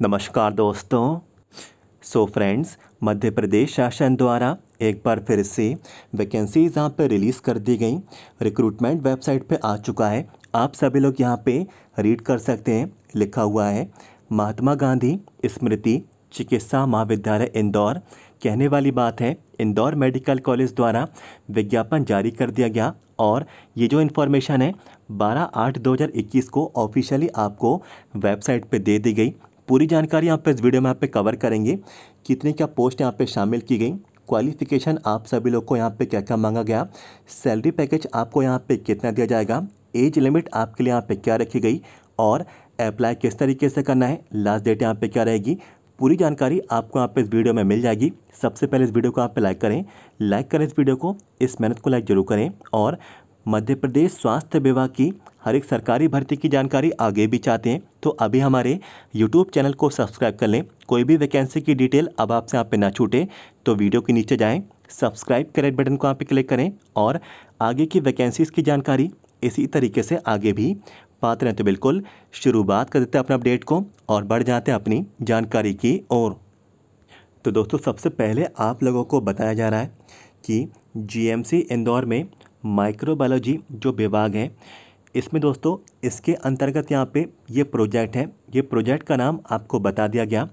नमस्कार दोस्तों। So friends Madhya Pradesh शासन द्वारा एक बार फिर से वैकेंसीज यहाँ पे रिलीज़ कर दी गई। रिक्रूटमेंट वेबसाइट पे आ चुका है। आप सभी लोग यहाँ पे रीड कर सकते हैं। लिखा हुआ है, महात्मा गांधी स्मृति चिकित्सा महाविद्यालय इंदौर। कहने वाली बात है, इंदौर मेडिकल कॉलेज द्वारा विज्ञापन जारी कर दिया गया और ये जो इन्फॉर्मेशन है 12 आठ 2021 को ऑफिशियली आपको वेबसाइट पे दे दी गई। पूरी जानकारी यहाँ पे इस वीडियो में यहाँ पे कवर करेंगे। कितने क्या पोस्ट यहाँ पे शामिल की गई क्वालिफिकेशन आप सभी लोग को यहाँ पे क्या क्या मांगा गया सैलरी पैकेज आपको यहाँ पे कितना दिया जाएगा एज लिमिट आपके लिए यहाँ पे क्या रखी गई और अप्लाई किस तरीके से करना है लास्ट डेट यहाँ पे क्या रहेगी, पूरी जानकारी आपको यहाँ पे इस वीडियो में मिल जाएगी। सबसे पहले इस वीडियो को आप लाइक करें लाइक करें इस वीडियो को, इस मेहनत को लाइक ज़रूर करें और मध्य प्रदेश स्वास्थ्य विभाग की हर एक सरकारी भर्ती की जानकारी आगे भी चाहते हैं तो अभी हमारे यूट्यूब चैनल को सब्सक्राइब कर लें। कोई भी वैकेंसी की डिटेल अब आपसे यहाँ पे ना छूटे तो वीडियो के नीचे जाएँ, सब्सक्राइब करें बटन को यहाँ पे क्लिक करें और आगे की वैकेंसीज़ की जानकारी इसी तरीके से आगे भी पाते रहें। तो बिल्कुल शुरुआत कर देते हैं अपने अपडेट को और बढ़ जाते हैं अपनी जानकारी की ओर। तो दोस्तों, सबसे पहले आप लोगों को बताया जा रहा है कि जीएमसी इंदौर में माइक्रोबायोलॉजी जो विभाग है, इसमें दोस्तों, इसके अंतर्गत यहाँ पे ये प्रोजेक्ट है। ये प्रोजेक्ट का नाम आपको बता दिया गया।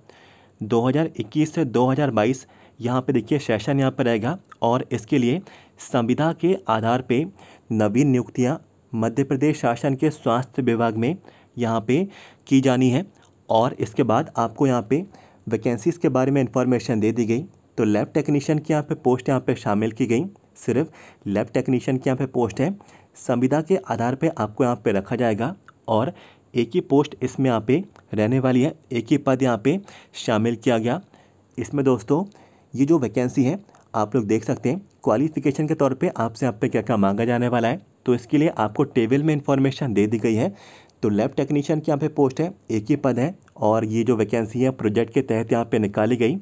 2021 से 2022 यहाँ पे देखिए सेशन यहाँ पर रहेगा और इसके लिए संविधा के आधार पे नवीन नियुक्तियाँ मध्य प्रदेश शासन के स्वास्थ्य विभाग में यहाँ पे की जानी है और इसके बाद आपको यहाँ पे वैकेंसीज़ के बारे में इंफॉर्मेशन दे दी गई। तो लैब टेक्नीशियन की यहाँ पे पोस्ट यहाँ पे शामिल की गई। सिर्फ़ लैब टेक्नीशियन की यहाँ पे पोस्ट है। संविदा के आधार पे आपको यहाँ पे रखा जाएगा और एक ही पोस्ट इसमें यहाँ पे रहने वाली है। एक ही पद यहाँ पे शामिल किया गया। इसमें दोस्तों, ये जो वैकेंसी है, आप लोग देख सकते हैं। क्वालिफिकेशन के तौर पे आपसे यहाँ पे क्या क्या मांगा जाने वाला है। तो इसके लिए आपको टेबल में इंफॉर्मेशन दे दी गई है। तो लैब टेक्नीशियन की यहाँ पे पोस्ट है, एक ही पद है और ये जो वैकेंसी है प्रोजेक्ट के तहत यहाँ पे निकाली गई।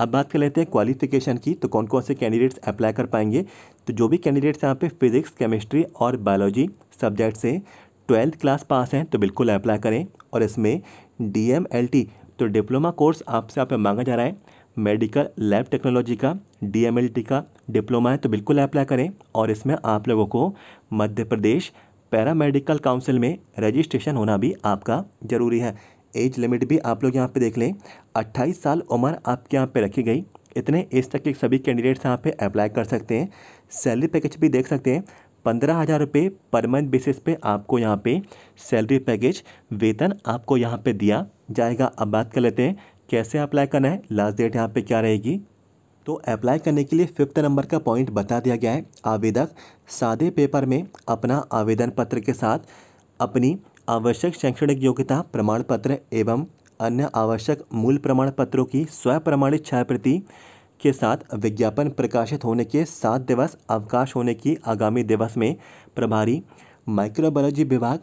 अब बात कर लेते हैं क्वालिफिकेशन की तो कौन कौन से कैंडिडेट्स अप्लाई कर पाएँगे? तो जो भी कैंडिडेट्स यहाँ पे फिजिक्स केमिस्ट्री और बायोलॉजी सब्जेक्ट से ट्वेल्थ क्लास पास हैं तो बिल्कुल अप्लाई करें। और इसमें डी एम एल टी तो डिप्लोमा कोर्स आपसे यहाँ पे मांगा जा रहा है। मेडिकल लैब टेक्नोलॉजी का डी एम एल टी का डिप्लोमा है तो बिल्कुल अप्लाई करें। और इसमें आप लोगों को मध्य प्रदेश पैरामेडिकल काउंसिल में रजिस्ट्रेशन होना भी आपका ज़रूरी है। एज लिमिट भी आप लोग यहाँ पे देख लें 28 साल उम्र आपके यहाँ पे रखी गई। इतने एज तक के सभी कैंडिडेट्स यहाँ पे अप्लाई कर सकते हैं। सैलरी पैकेज भी देख सकते हैं। पंद्रह हज़ार रुपये पर मंथ बेसिस पे आपको यहाँ पे सैलरी पैकेज वेतन आपको यहाँ पे दिया जाएगा। अब बात कर लेते हैं, कैसे अप्लाई करना है लास्ट डेट यहाँ पे क्या रहेगी? तो अप्लाई करने के लिए फिफ्थ नंबर का पॉइंट बता दिया गया है। आवेदक सादे पेपर में अपना आवेदन पत्र के साथ अपनी आवश्यक शैक्षणिक योग्यता प्रमाण पत्र एवं अन्य आवश्यक मूल प्रमाण पत्रों की स्व प्रमाणित के साथ विज्ञापन प्रकाशित होने के सात दिवस, अवकाश होने की आगामी दिवस में प्रभारी, माइक्रोबायोलॉजी विभाग,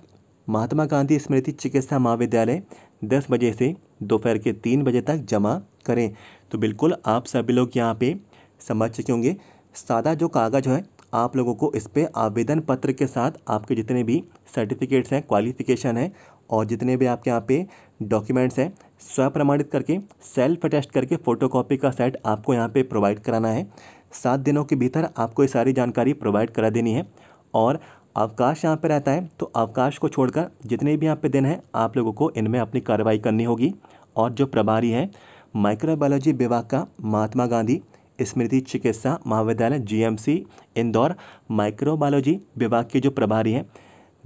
महात्मा गांधी स्मृति चिकित्सा महाविद्यालय, दस बजे से दोपहर के तीन बजे तक जमा करें। तो बिल्कुल आप सभी लोग यहाँ पे समझ चुके होंगे। सादा जो कागज़ है आप लोगों को इस पर आवेदन पत्र के साथ आपके जितने भी सर्टिफिकेट्स हैं क्वालिफिकेशन है और जितने भी आपके यहाँ पे डॉक्यूमेंट्स हैं स्व प्रमाणित करके सेल्फ अटेस्ट करके फ़ोटोकॉपी का सेट आपको यहाँ पे प्रोवाइड कराना है। सात दिनों के भीतर आपको ये सारी जानकारी प्रोवाइड करा देनी है और अवकाश यहाँ पे रहता है तो अवकाश को छोड़कर जितने भी यहाँ पे दिन हैं, आप लोगों को इनमें अपनी कार्रवाई करनी होगी। और जो प्रभारी है माइक्रोबायोलॉजी विभाग का महात्मा गांधी स्मृति चिकित्सा महाविद्यालय जीएमसी इंदौर। माइक्रोबायोलॉजी विभाग के जो प्रभारी हैं,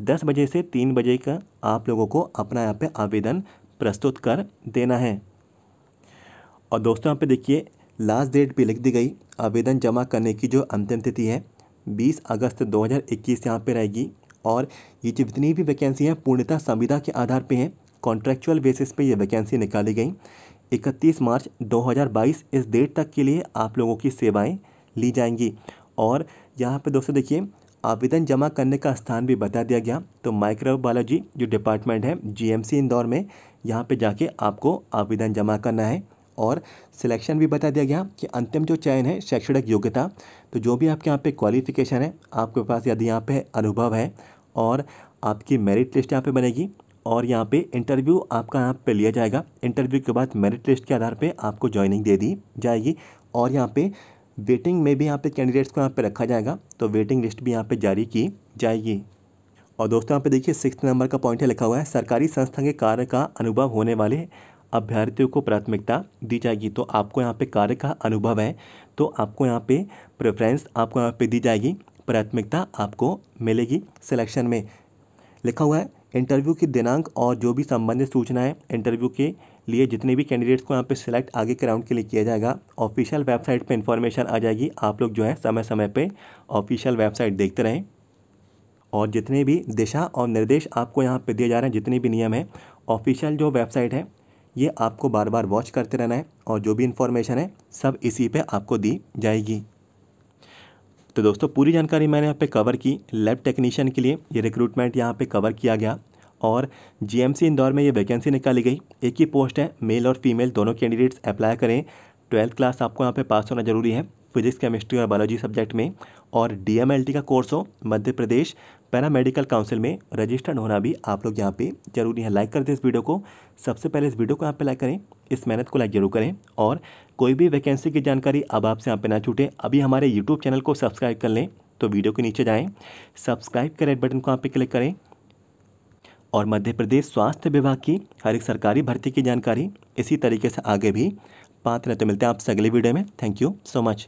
दस बजे से तीन बजे का आप लोगों को अपना यहाँ पे आवेदन प्रस्तुत कर देना है। और दोस्तों, यहाँ पे देखिए लास्ट डेट भी लिख दी गई, आवेदन जमा करने की जो अंतिम तिथि है 20 अगस्त 2021 यहाँ पे रहेगी। और ये जितनी भी वैकेंसी हैं, पूर्णतः संविदा के आधार पे हैं कॉन्ट्रेक्चुअल बेसिस पे ये वैकेंसी निकाली गई। 31 मार्च 2022 इस डेट तक के लिए आप लोगों की सेवाएँ ली जाएँगी। और यहाँ पे दोस्तों देखिए, आवेदन जमा करने का स्थान भी बता दिया गया। तो माइक्रोबायोलॉजी जो डिपार्टमेंट है, जीएमसी इंदौर में, यहाँ पे जाके आपको आवेदन जमा करना है। और सिलेक्शन भी बता दिया गया कि अंतिम जो चयन है, शैक्षणिक योग्यता तो जो भी आपके यहाँ पे क्वालिफिकेशन है, आपके पास यदि यहाँ पे अनुभव है और आपकी मेरिट लिस्ट यहाँ पे बनेगी और यहाँ पे इंटरव्यू आपका यहाँ पे लिया जाएगा इंटरव्यू के बाद मेरिट लिस्ट के आधार पे आपको ज्वाइनिंग दे दी जाएगी और यहाँ पे वेटिंग में भी यहाँ पे कैंडिडेट्स को यहाँ पे रखा जाएगा तो वेटिंग लिस्ट भी यहाँ पे जारी की जाएगी और दोस्तों यहाँ पे देखिए सिक्स नंबर का पॉइंट है लिखा हुआ है सरकारी संस्था के कार्य का अनुभव होने वाले अभ्यर्थियों को प्राथमिकता दी जाएगी तो आपको यहाँ पे कार्य का अनुभव है तो आपको यहाँ पे प्रेफरेंस आपको यहाँ पे दी जाएगी प्राथमिकता आपको मिलेगी सिलेक्शन में लिखा हुआ है इंटरव्यू की दिनांक और जो भी संबंधित सूचनाएँ इंटरव्यू के लिए जितने भी कैंडिडेट्स को यहाँ पे सिलेक्ट आगे के राउंड के लिए किया जाएगा ऑफिशियल वेबसाइट पे इन्फॉर्मेशन आ जाएगी। आप लोग जो है समय समय पे ऑफिशियल वेबसाइट देखते रहें। और जितने भी दिशा और निर्देश आपको यहाँ पे दिए जा रहे हैं, जितने भी नियम हैं ऑफिशियल जो वेबसाइट है, ये आपको बार बार वॉच करते रहना है और जो भी इन्फॉर्मेशन है, सब इसी पर आपको दी जाएगी। तो दोस्तों, पूरी जानकारी मैंने यहाँ पे कवर की। लैब टेक्नीशियन के लिए ये रिक्रूटमेंट यहाँ पे कवर किया गया और जीएमसी इंदौर में ये वैकेंसी निकाली गई। एक ही पोस्ट है मेल और फीमेल दोनों कैंडिडेट्स अप्लाई करें। ट्वेल्थ क्लास आपको यहाँ पे पास होना ज़रूरी है फिजिक्स केमिस्ट्री और बायोलॉजी सब्जेक्ट में। और डीएमएलटी का कोर्स हो, मध्य प्रदेश। पैरामेडिकल काउंसिल में रजिस्टर्ड होना भी आप लोग यहाँ पे ज़रूरी है। लाइक कर दें इस वीडियो को। सबसे पहले इस वीडियो को यहाँ पे लाइक करें, इस मेहनत को लाइक ज़रूर करें और कोई भी वैकेंसी की जानकारी अब आपसे यहाँ पे ना छूटे। अभी हमारे यूट्यूब चैनल को सब्सक्राइब कर लें तो वीडियो के नीचे जाएँ। सब्सक्राइब करें बटन को यहाँ पर क्लिक करें और मध्य प्रदेश स्वास्थ्य विभाग की हर एक सरकारी भर्ती की जानकारी इसी तरीके से आगे भी पात्र रहते। मिलते हैं आपसे अगले वीडियो में। Thank you so much